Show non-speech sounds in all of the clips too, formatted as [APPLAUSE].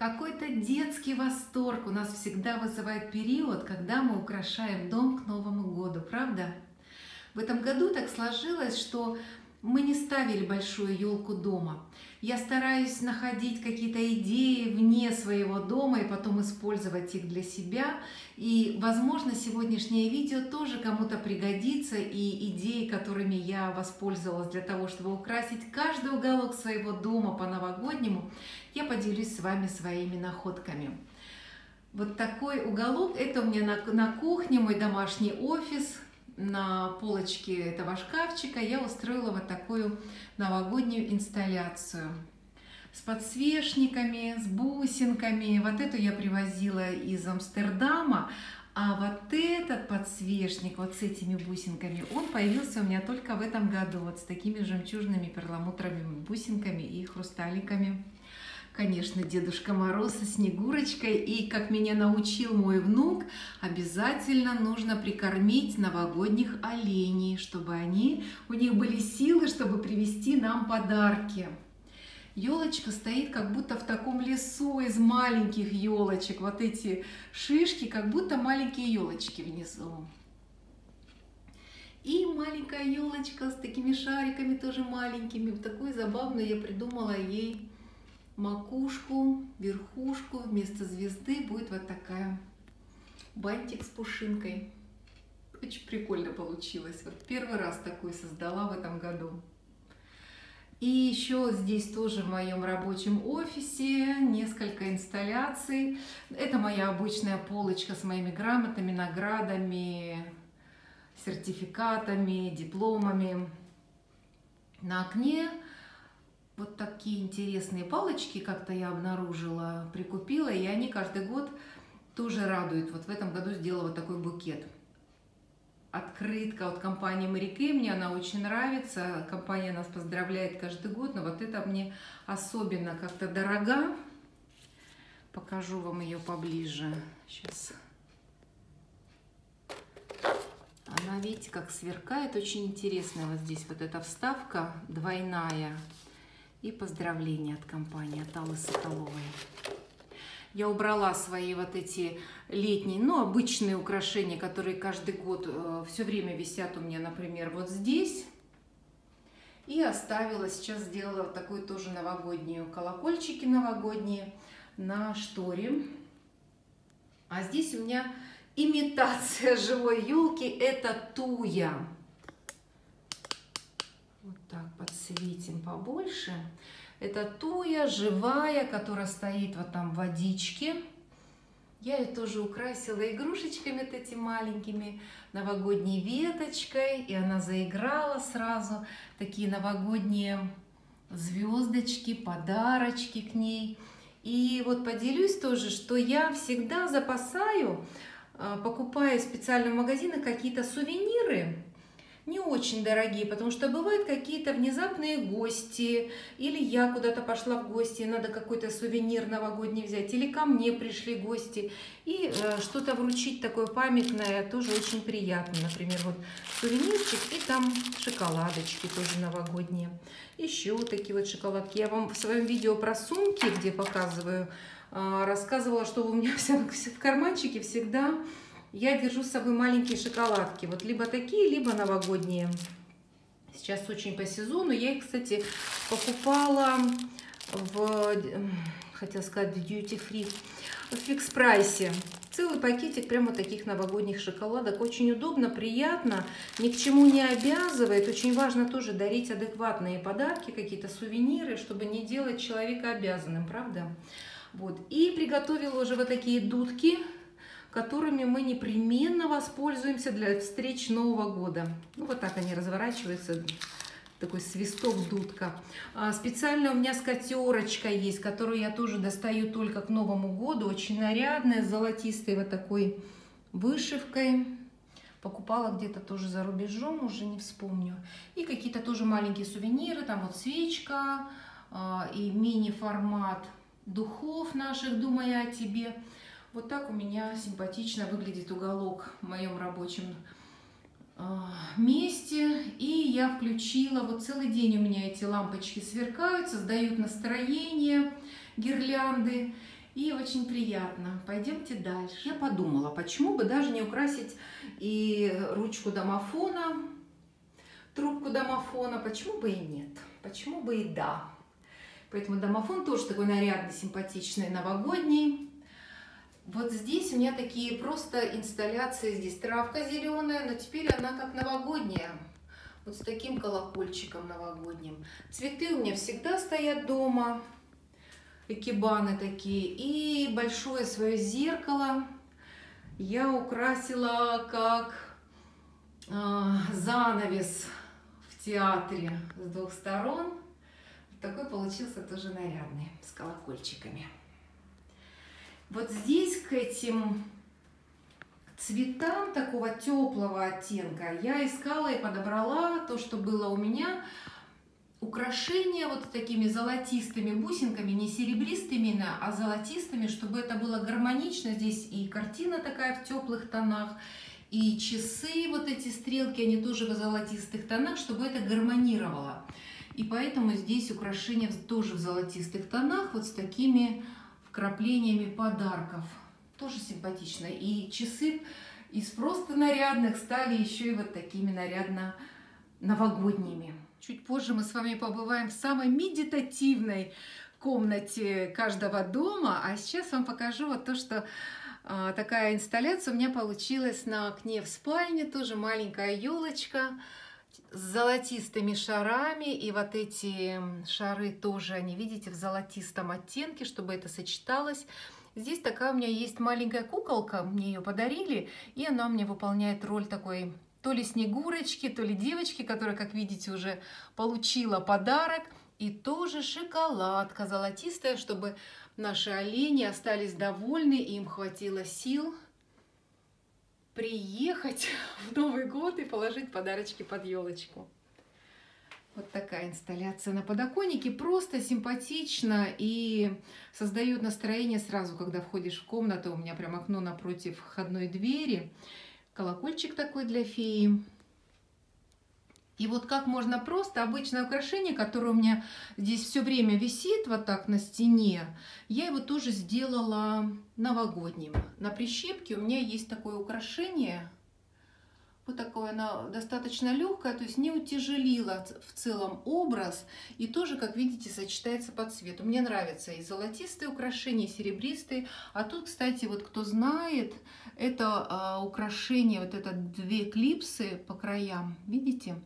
Какой-то детский восторг у нас всегда вызывает период, когда мы украшаем дом к Новому году, правда? В этом году так сложилось, что мы не ставили большую елку дома. Я стараюсь находить какие-то идеи вне своего дома и потом использовать их для себя. И, возможно, сегодняшнее видео тоже кому-то пригодится, и идеи, которыми я воспользовалась для того, чтобы украсить каждый уголок своего дома по-новогоднему, я поделюсь с вами своими находками. Вот такой уголок, это у меня на, на кухне, мой домашний офис, на полочке этого шкафчика я устроила вот такую новогоднюю инсталляцию с подсвечниками, с бусинками. Вот эту я привозила из Амстердама, а вот этот подсвечник вот с этими бусинками, он появился у меня только в этом году, вот с такими жемчужными перламутровыми бусинками и хрусталиками конечно, Дедушка Мороз со Снегурочкой. И, как меня научил мой внук, обязательно нужно прикормить новогодних оленей, чтобы они, у них были силы, чтобы привезти нам подарки. Елочка стоит как будто в таком лесу из маленьких елочек. Вот эти шишки, как будто маленькие елочки внизу. И маленькая елочка с такими шариками тоже маленькими. Такую забавную я придумала ей макушку, верхушку, вместо звезды будет вот такая бантик с пушинкой. Очень прикольно получилось. Вот первый раз такой создала в этом году. И еще здесь тоже в моем рабочем офисе несколько инсталляций. Это моя обычная полочка с моими грамотами, наградами, сертификатами, дипломами. На окне вот такие интересные палочки как-то я обнаружила, прикупила, и они каждый год тоже радуют. Вот в этом году сделала вот такой букет. Открытка от компании Kay, мне она очень нравится. Компания нас поздравляет каждый год, но вот это мне особенно как-то дорога. Покажу вам ее поближе. Сейчас. Она, видите, как сверкает. Очень интересная вот здесь вот эта вставка двойная и поздравления от компании, от Соколовой. Я убрала свои вот эти летние, ну, обычные украшения, которые каждый год э, все время висят у меня, например, вот здесь. И оставила, сейчас сделала такую тоже новогоднюю, колокольчики новогодние на шторе. А здесь у меня имитация [LAUGHS] живой елки, это туя так подсветим побольше. Это туя живая, которая стоит вот там в водичке. Я ее тоже украсила игрушечками вот этими маленькими, новогодней веточкой, и она заиграла сразу. Такие новогодние звездочки, подарочки к ней. И вот поделюсь тоже, что я всегда запасаю, а, покупая в специальном магазине какие-то сувениры, не очень дорогие, потому что бывают какие-то внезапные гости, или я куда-то пошла в гости, надо какой-то сувенир новогодний взять, или ко мне пришли гости, и э, что-то вручить такое памятное тоже очень приятно. Например, вот сувенирчик, и там шоколадочки тоже новогодние. Еще такие вот шоколадки. Я вам в своем видео про сумки, где показываю, э, рассказывала, что у меня [LAUGHS] все в карманчике всегда я держу с собой маленькие шоколадки. Вот либо такие, либо новогодние. Сейчас очень по сезону. Я их, кстати, покупала в, хотела сказать, в Duty Free, в фикс прайсе. Целый пакетик прямо таких новогодних шоколадок. Очень удобно, приятно, ни к чему не обязывает. Очень важно тоже дарить адекватные подарки, какие-то сувениры, чтобы не делать человека обязанным, правда? Вот. И приготовила уже вот такие дудки которыми мы непременно воспользуемся для встреч Нового года. Ну, вот так они разворачиваются, такой свисток, дудка. А, специально у меня скатерочка есть, которую я тоже достаю только к Новому году. Очень нарядная, с золотистой вот такой вышивкой. Покупала где-то тоже за рубежом, уже не вспомню. И какие-то тоже маленькие сувениры, там вот свечка а, и мини-формат духов наших «Думая о тебе». Вот так у меня симпатично выглядит уголок в моем рабочем а, месте. И я включила, вот целый день у меня эти лампочки сверкают, создают настроение, гирлянды. И очень приятно. Пойдемте дальше. Я подумала, почему бы даже не украсить и ручку домофона, трубку домофона, почему бы и нет, почему бы и да. Поэтому домофон тоже такой нарядный, симпатичный, новогодний. Вот здесь у меня такие просто инсталляции. Здесь травка зеленая, но теперь она как новогодняя. Вот с таким колокольчиком новогодним. Цветы у меня всегда стоят дома. Экибаны такие. И большое свое зеркало я украсила как э, занавес в театре с двух сторон. Такой получился тоже нарядный, с колокольчиками. Вот здесь к этим цветам такого теплого оттенка я искала и подобрала то, что было у меня. Украшения вот такими золотистыми бусинками, не серебристыми, а золотистыми, чтобы это было гармонично. Здесь и картина такая в теплых тонах, и часы, вот эти стрелки, они тоже в золотистых тонах, чтобы это гармонировало. И поэтому здесь украшения тоже в золотистых тонах, вот с такими вкраплениями подарков. Тоже симпатично. И часы из просто нарядных стали еще и вот такими нарядно-новогодними. Чуть позже мы с вами побываем в самой медитативной комнате каждого дома. А сейчас вам покажу вот то, что а, такая инсталляция у меня получилась на окне в спальне. Тоже маленькая елочка с золотистыми шарами. И вот эти шары тоже, они, видите, в золотистом оттенке, чтобы это сочеталось. Здесь такая у меня есть маленькая куколка, мне ее подарили, и она мне выполняет роль такой то ли снегурочки, то ли девочки, которая, как видите, уже получила подарок. И тоже шоколадка золотистая, чтобы наши олени остались довольны, и им хватило сил приехать [LAUGHS] в Новый год и положить подарочки под елочку. Вот такая инсталляция на подоконнике. Просто симпатично и создает настроение сразу, когда входишь в комнату. У меня прям окно напротив входной двери. Колокольчик такой для феи. И вот как можно просто, обычное украшение, которое у меня здесь все время висит вот так на стене, я его тоже сделала новогодним. На прищепке у меня есть такое украшение, вот такое она достаточно легкая, то есть не утяжелила в целом образ. И тоже, как видите, сочетается по цвету. Мне нравятся и золотистые украшения, и серебристые. А тут, кстати, вот кто знает, это а, украшение, вот это две клипсы по краям, видите?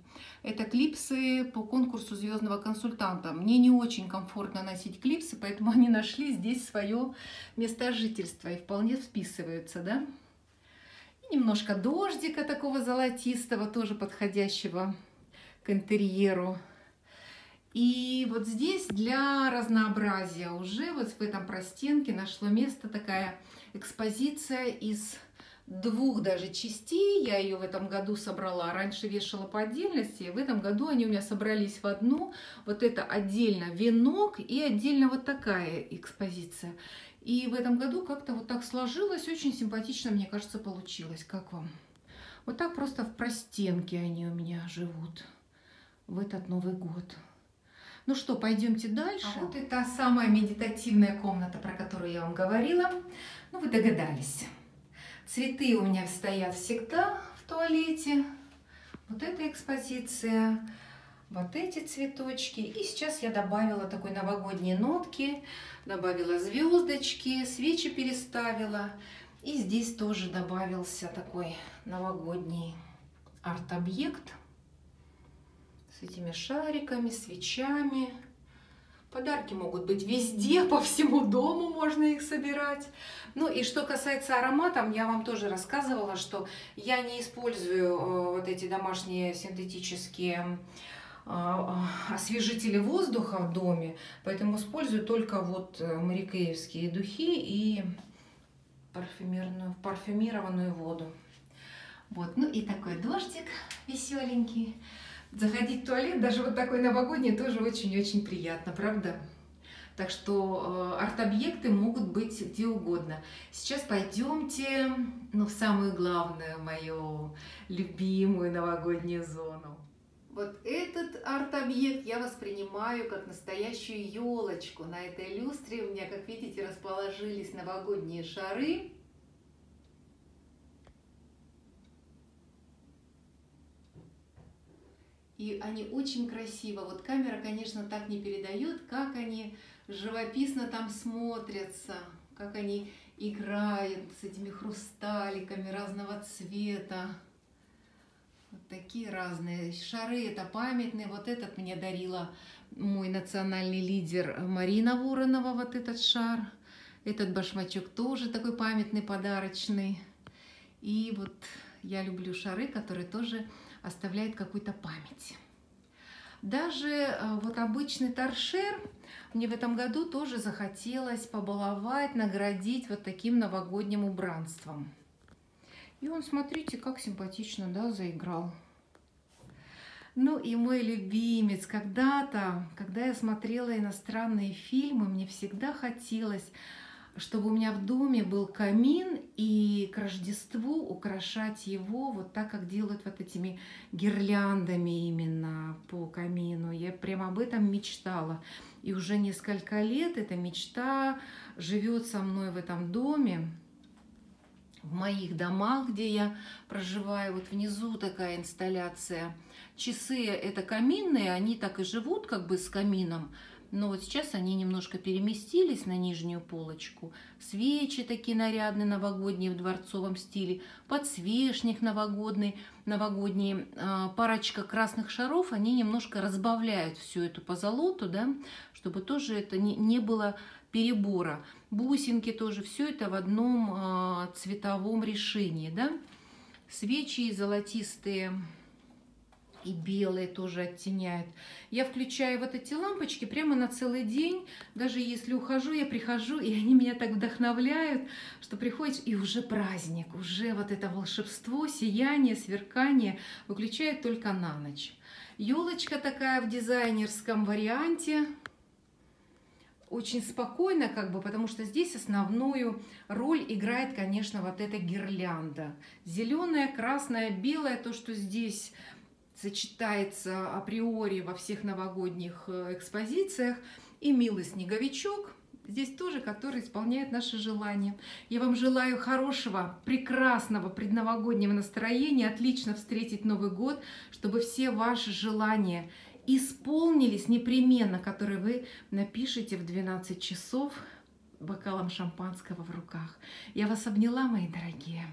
Это клипсы по конкурсу звездного консультанта. Мне не очень комфортно носить клипсы, поэтому [LAUGHS] они нашли здесь свое место жительства и вполне вписываются, да? Немножко дождика такого золотистого, тоже подходящего к интерьеру. И вот здесь для разнообразия уже вот в этом простенке нашло место такая экспозиция из двух даже частей. Я ее в этом году собрала. Раньше вешала по отдельности. В этом году они у меня собрались в одну. Вот это отдельно венок и отдельно вот такая экспозиция. И в этом году как-то вот так сложилось, очень симпатично, мне кажется, получилось. Как вам? Вот так просто в простенке они у меня живут в этот Новый год. Ну что, пойдемте дальше. А вот это самая медитативная комната, про которую я вам говорила. Ну, вы догадались. Цветы у меня стоят всегда в туалете. Вот эта экспозиция вот эти цветочки. И сейчас я добавила такой новогодние нотки, добавила звездочки, свечи переставила. И здесь тоже добавился такой новогодний арт-объект с этими шариками, свечами. Подарки могут быть везде, по всему дому можно их собирать. Ну и что касается ароматов, я вам тоже рассказывала, что я не использую э, вот эти домашние синтетические а, а, освежители воздуха в доме, поэтому использую только вот э, марикеевские духи и парфюмерную, парфюмированную воду. Вот, ну и такой дождик веселенький. Заходить в туалет, даже вот такой новогодний, тоже очень-очень приятно, правда? Так что э, арт-объекты могут быть где угодно. Сейчас пойдемте ну, в самую главную мою любимую новогоднюю зону. Вот этот арт-объект я воспринимаю как настоящую елочку. На этой люстре у меня, как видите, расположились новогодние шары. И они очень красиво. Вот камера, конечно, так не передает, как они живописно там смотрятся, как они играют с этими хрусталиками разного цвета. Такие разные. Шары это памятные. Вот этот мне дарила мой национальный лидер Марина Воронова, вот этот шар. Этот башмачок тоже такой памятный, подарочный. И вот я люблю шары, которые тоже оставляют какую-то память. Даже э, вот обычный торшер мне в этом году тоже захотелось побаловать, наградить вот таким новогодним убранством. И он, смотрите, как симпатично, да, заиграл. Ну и мой любимец. Когда-то, когда я смотрела иностранные фильмы, мне всегда хотелось, чтобы у меня в доме был камин и к Рождеству украшать его вот так, как делают вот этими гирляндами именно по камину. Я прям об этом мечтала. И уже несколько лет эта мечта живет со мной в этом доме в моих домах, где я проживаю. Вот внизу такая инсталляция. Часы это каминные, они так и живут как бы с камином. Но вот сейчас они немножко переместились на нижнюю полочку. Свечи такие нарядные, новогодние в дворцовом стиле. Подсвечник новогодний, новогодний. А, парочка красных шаров, они немножко разбавляют всю эту позолоту, да, чтобы тоже это не, не было перебора. Бусинки тоже, все это в одном а, цветовом решении, да. Свечи золотистые и белые тоже оттеняют. Я включаю вот эти лампочки прямо на целый день. Даже если ухожу, я прихожу, и они меня так вдохновляют, что приходишь, и уже праздник, уже вот это волшебство, сияние, сверкание выключают только на ночь. Елочка такая в дизайнерском варианте, очень спокойно, как бы, потому что здесь основную роль играет, конечно, вот эта гирлянда. Зеленая, красная, белая, то, что здесь сочетается априори во всех новогодних э, экспозициях. И милый снеговичок, здесь тоже, который исполняет наши желания. Я вам желаю хорошего, прекрасного предновогоднего настроения, отлично встретить Новый год, чтобы все ваши желания – исполнились непременно, которые вы напишите в 12 часов бокалом шампанского в руках. Я вас обняла, мои дорогие.